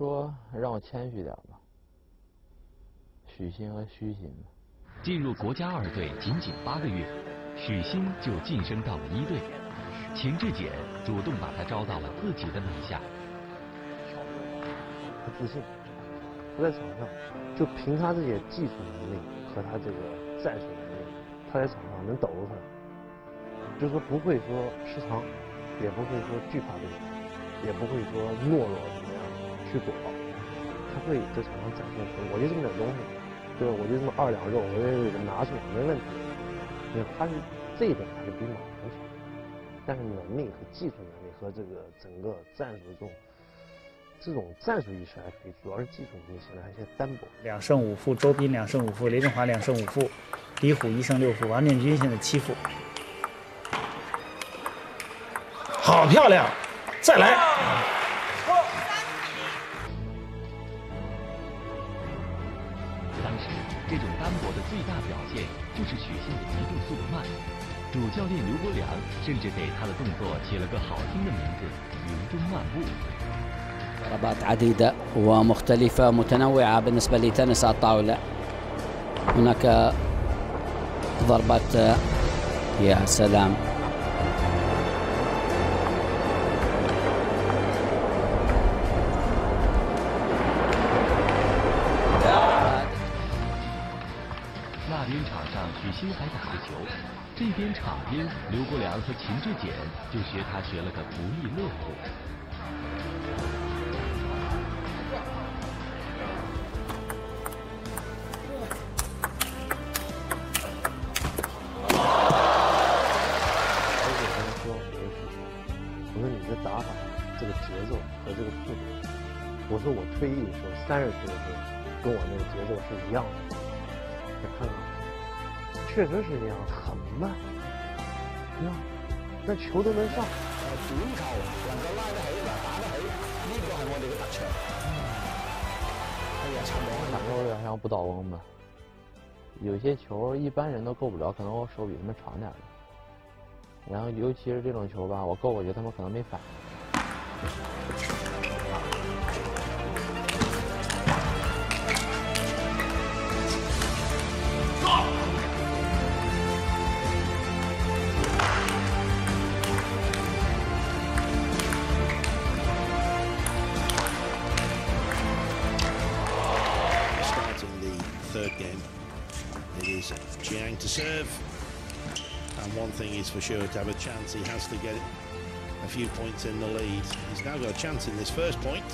说让我谦虚点吧，许昕和虚心。进入国家二队仅仅八个月，许昕就晋升到了一队，秦志戬主动把他招到了自己的门下。他自信，他在场上就凭他这些技术能力和他这个战术能力，他在场上能抖住他，就是说不会说失常，也不会说惧怕对手，也不会说懦弱去躲，他会在场上展现出我就这么点东西。对，我就这么二两肉，我就拿出来没问题。因为他是这一点还是比马强强，但是能力和技术能力和这个整个战术中，这种战术意识还可以，主要是技术能力显得还有些单薄。两胜五负，周斌两胜五负，雷振华两胜五负，李虎一胜六负，王建军现在七负。好漂亮，再来。最大表现就是许昕的移动速度慢，主教练刘国梁甚至给他的动作起了个好听的名字“云中漫步”。ضربات عديدة ومختلفة متنوعة بالنسبة لتنس الطاولة هناك ضربات يا سلام 许昕还打着球，这边场边，刘国梁和秦志戬就学他学了个不亦乐乎。而且跟他说，我说你的打法，这个节奏和这个速度，我说我退役的时候，三十岁的时候，跟我那个节奏是一样的。确实是这样，很慢。你看，那球都能上。短球能够拉得起，能打得起，呢个系我哋嘅特长。哎呀，差唔多。感受有点像不倒翁吧？有些球一般人都够不了，可能我手比他们长点然后尤其是这种球吧，我够过去，他们可能没反应。serve. And one thing is for sure, to have a chance, he has to get a few points in the lead. He's now got a chance in this first point.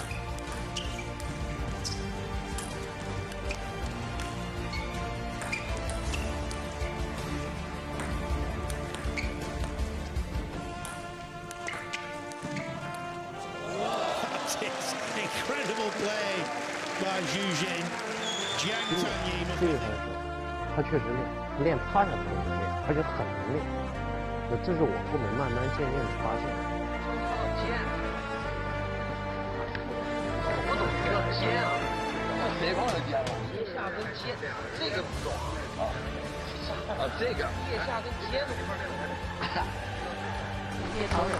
incredible play by Zhu Jin. Jiang Tan 练，趴下不能练，而且很难练。那这是我后面慢慢渐渐的发现。尖，我懂这个尖啊，谁帮的尖？腋下跟肩，这个不懂啊。啊，这个腋下跟肩。别操手，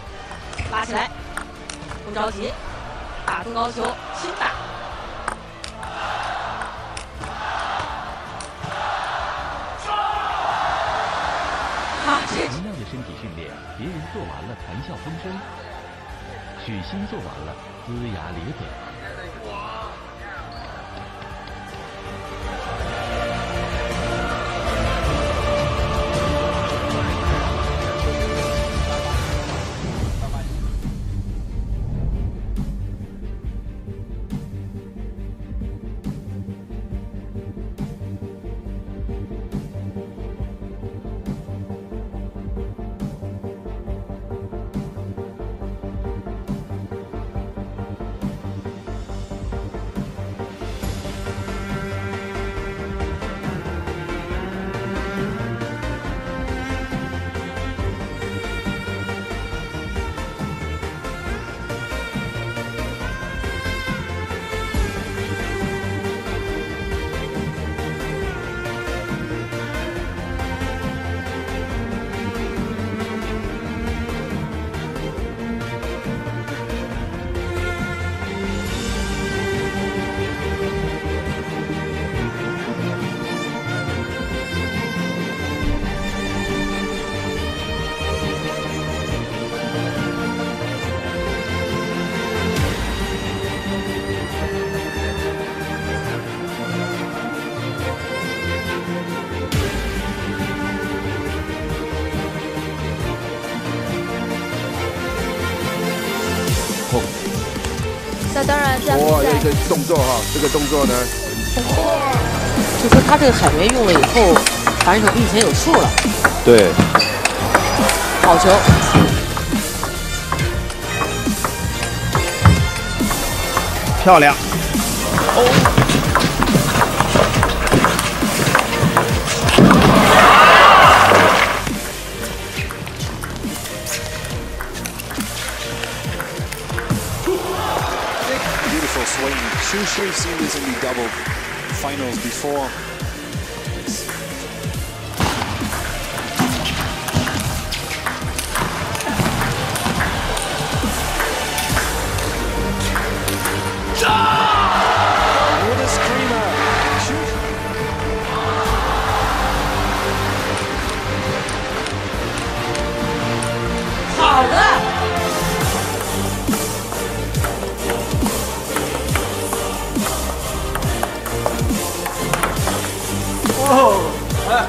拉起来，不着急，打中高球，轻打。身体训练，别人做完了谈笑风生，许昕做完了龇牙咧嘴。哇，有一个动作哈，这个动作呢，就说他这个海绵用了以后，反手比以前有数了。对，好球，漂亮。Beautiful two straight series in the double finals before. 哦，哎，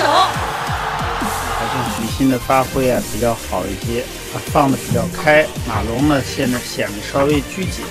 手，还是许昕的发挥啊比较好一些，啊放的比较开。马龙呢现在显得稍微拘谨。